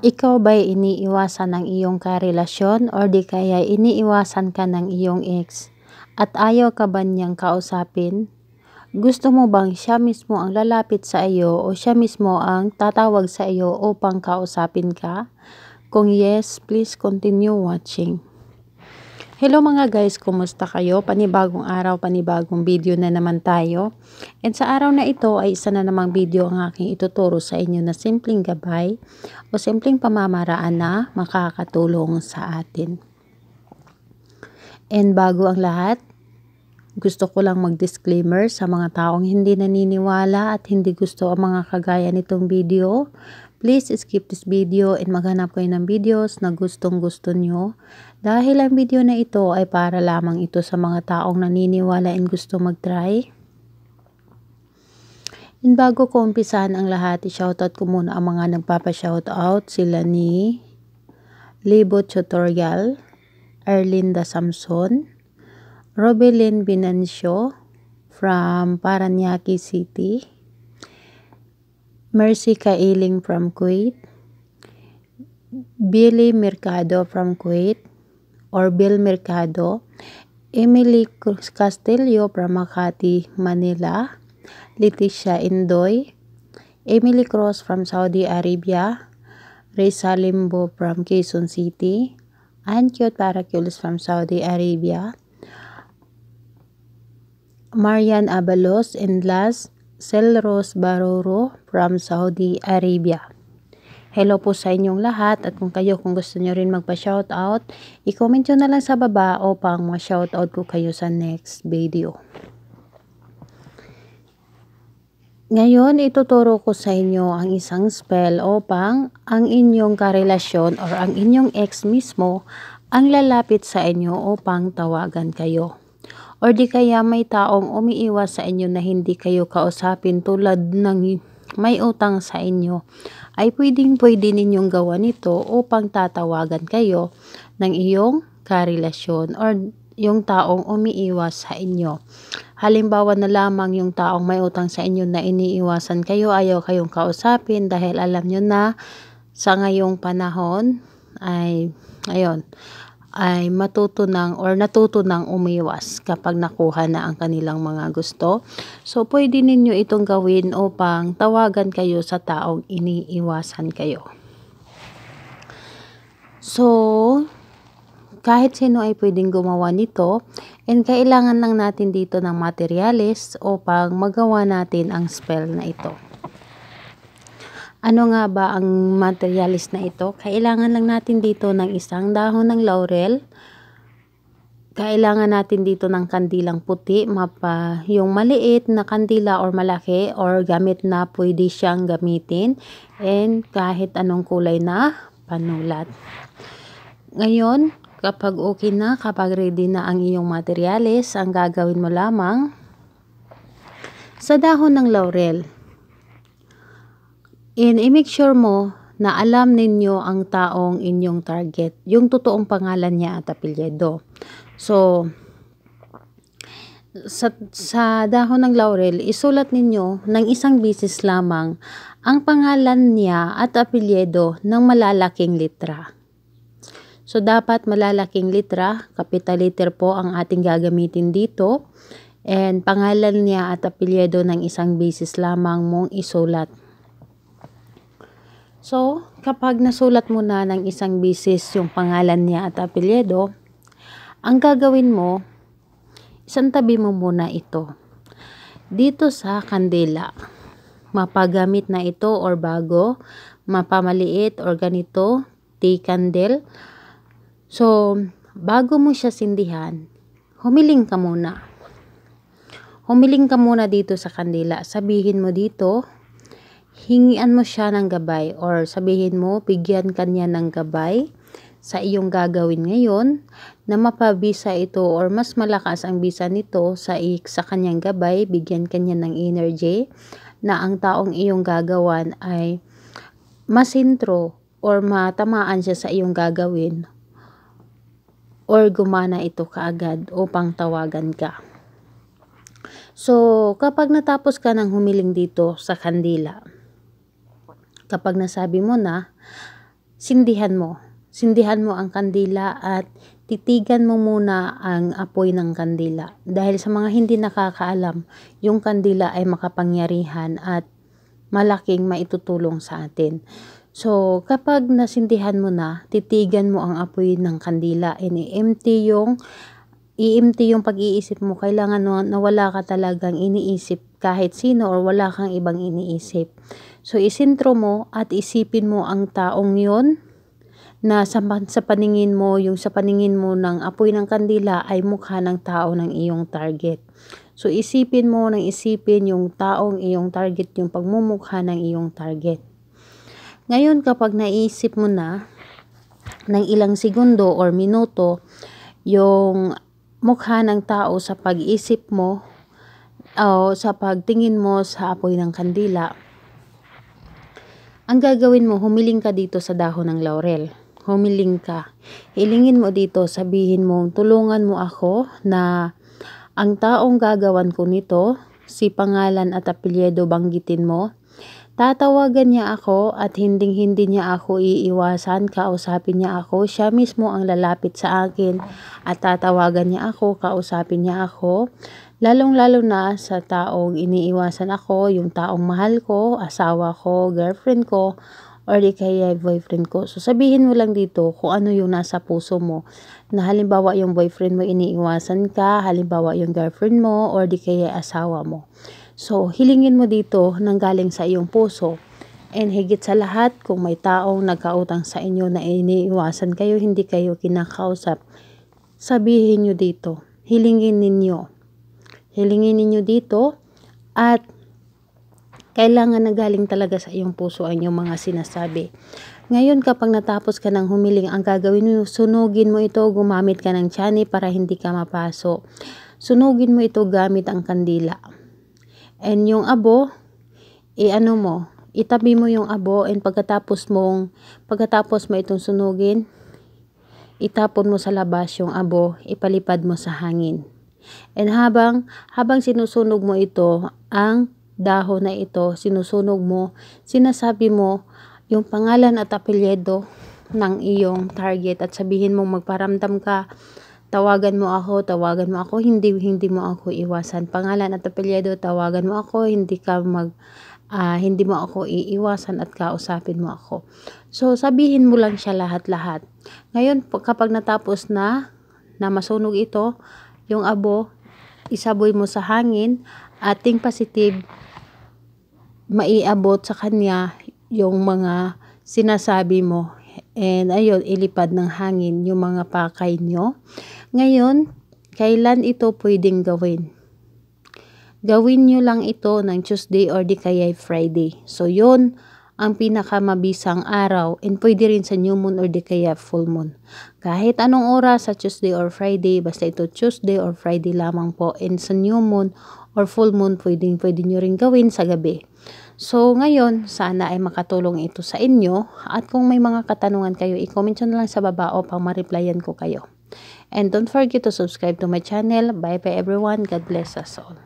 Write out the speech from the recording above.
Ikaw ba'y iniiwasan ng iyong karelasyon or di kaya iniiwasan ka ng iyong ex? At ayaw ka ba niyang kausapin? Gusto mo bang siya mismo ang lalapit sa iyo o siya mismo ang tatawag sa iyo upang kausapin ka? Kung yes, please continue watching. Hello mga guys, kumusta kayo? Panibagong araw, panibagong video na naman tayo. And sa araw na ito ay isa na namang video ang aking ituturo sa inyo na simpleng gabay o simpleng pamamaraan na makakatulong sa atin. And bago ang lahat, gusto ko lang mag-disclaimer sa mga taong hindi naniniwala at hindi gusto ang mga kagaya nitong video. Please skip this video and maghanap kayo ng videos na gustong gusto nyo. Dahil ang video na ito ay para lamang ito sa mga taong naniniwala and gusto mag-try. And bago ko umpisahan ang lahat, i-shoutout ko muna ang mga nagpapa-shoutout. Sila ni Libo Tutorial, Erlinda Samson, Robelin Binancio from Paranaque City, Mercy Kailing from Kuwait, Billy Mercado from Kuwait, or Bill Mercado, Emily Castillo from Makati, Manila, Leticia Indoy, Emily Cross from Saudi Arabia, Ray Salimbo from Quezon City, Ankyot Paracules from Saudi Arabia, Marian Abalos, and last, Selros Baroro from Saudi Arabia. Hello po sa inyong lahat at kung kayo kung gusto nyo rin magpa-shoutout, i-comment nyo na lang sa baba upang ma-shoutout ko kayo sa next video. Ngayon, ituturo ko sa inyo ang isang spell upang ang inyong karelasyon or ang inyong ex mismo ang lalapit sa inyo upang tawagan kayo. Or di kaya may taong umiiwas sa inyo na hindi kayo kausapin tulad ng may utang sa inyo, ay pwedeng pwede ninyong gawa nito upang tatawagan kayo ng iyong karelasyon or yung taong umiiwas sa inyo. Halimbawa na lamang yung taong may utang sa inyo na iniiwasan kayo, ayaw kayong kausapin dahil alam nyo na sa ngayong panahon ay, ayun, ay matuto ng or natuto ng umiwas kapag nakuha na ang kanilang mga gusto. So, pwede ninyo itong gawin upang tawagan kayo sa taong iniiwasan kayo. So, kahit sino ay pwedeng gumawa nito and kailangan lang natin dito ng materyales upang magawa natin ang spell na ito. Ano nga ba ang materialis na ito? Kailangan lang natin dito ng isang dahon ng laurel. Kailangan natin dito ng kandilang puti, mapa yung maliit na kandila or malaki or gamit na pwede siyang gamitin and kahit anong kulay na panulat. Ngayon, kapag okay na, kapag ready na ang iyong materialis, ang gagawin mo lamang sa dahon ng laurel And i-make sure mo na alam ninyo ang taong inyong target, yung totoong pangalan niya at apelyido. So, sa, sa dahon ng laurel, isulat ninyo ng isang bisis lamang ang pangalan niya at apelyido ng malalaking litra. So, dapat malalaking litra, capital letter po ang ating gagamitin dito. And pangalan niya at apelyido ng isang bisis lamang mong isulat. So, kapag nasulat mo na ng isang bisis yung pangalan niya at apelyido, ang gagawin mo, isang tabi mo muna ito. Dito sa kandila, mapagamit na ito or bago, mapamaliit or ganito, tea candle. So, bago mo siya sindihan, humiling ka muna. Humiling ka muna dito sa kandila. Sabihin mo dito, hingian mo siya ng gabay or sabihin mo, bigyan kanya ng gabay sa iyong gagawin ngayon na mapabisa ito or mas malakas ang bisa nito sa, sa kanyang gabay, bigyan kanya ng energy na ang taong iyong gagawan ay masintro or matamaan siya sa iyong gagawin or gumana ito kaagad upang tawagan ka. So, kapag natapos ka ng humiling dito sa kandila, kapag nasabi mo na, sindihan mo. Sindihan mo ang kandila at titigan mo muna ang apoy ng kandila. Dahil sa mga hindi nakakaalam, yung kandila ay makapangyarihan at malaking maitutulong sa atin. So, kapag nasindihan mo na, titigan mo ang apoy ng kandila and i-empty yung i-empty yung pag-iisip mo. Kailangan na wala ka talagang iniisip kahit sino or wala kang ibang iniisip. So, isintro mo at isipin mo ang taong yon na sa, sa paningin mo, yung sa paningin mo ng apoy ng kandila ay mukha ng tao ng iyong target. So, isipin mo ng isipin yung taong iyong target, yung pagmumukha ng iyong target. Ngayon, kapag naisip mo na ng ilang segundo or minuto, yung mukha ng tao sa pag-isip mo o sa pagtingin mo sa apoy ng kandila, ang gagawin mo, humiling ka dito sa dahon ng laurel humiling ka. Hilingin mo dito, sabihin mo, tulungan mo ako na ang taong gagawan ko nito, si pangalan at apelyedo banggitin mo, tatawagan niya ako at hinding hindi niya ako iiwasan, kausapin niya ako, siya mismo ang lalapit sa akin at tatawagan niya ako, kausapin niya ako, lalong-lalo na sa taong iniiwasan ako, yung taong mahal ko, asawa ko, girlfriend ko, or di kaya boyfriend ko. So, sabihin mo lang dito kung ano yung nasa puso mo. Na halimbawa yung boyfriend mo iniiwasan ka, halimbawa yung girlfriend mo, or di kaya asawa mo. So, hilingin mo dito nang galing sa iyong puso. And higit sa lahat, kung may taong nagkautang sa inyo na iniiwasan kayo, hindi kayo kinakausap, sabihin nyo dito, hilingin ninyo. Hilingin ninyo dito at kailangan na galing talaga sa iyong puso ang iyong mga sinasabi. Ngayon kapag natapos ka ng humiling, ang gagawin mo, sunugin mo ito, gumamit ka ng chani para hindi ka mapaso. Sunugin mo ito gamit ang kandila. And yung abo, i-ano mo, itabi mo yung abo and pagkatapos mong, pagkatapos mo itong sunugin, itapon mo sa labas yung abo, ipalipad mo sa hangin. And habang, habang sinusunog mo ito, ang dahon na ito, sinusunog mo, sinasabi mo yung pangalan at apelyedo ng iyong target at sabihin mo magparamdam ka, tawagan mo ako, tawagan mo ako, hindi hindi mo ako iwasan. Pangalan at apelyedo, tawagan mo ako, hindi ka mag uh, hindi mo ako iiwasan at kausapin mo ako. So, sabihin mo lang siya lahat-lahat. Ngayon, kapag natapos na, na masunog ito, yung abo, isaboy mo sa hangin, ating positive, maiabot sa kanya yung mga sinasabi mo. And ayun, ilipad ng hangin yung mga pakay nyo. Ngayon, kailan ito pwedeng gawin? Gawin nyo lang ito ng Tuesday or di kaya Friday. So, yun ang pinakamabisang araw and pwede rin sa new moon or di kaya full moon. Kahit anong oras sa Tuesday or Friday, basta ito Tuesday or Friday lamang po. And sa new moon or full moon, pwedeng pwede nyo rin gawin sa gabi. So, ngayon, sana ay makatulong ito sa inyo. At kung may mga katanungan kayo, i-comment nyo na lang sa baba o pang ma-replyan ko kayo. And don't forget to subscribe to my channel. Bye bye everyone. God bless us all.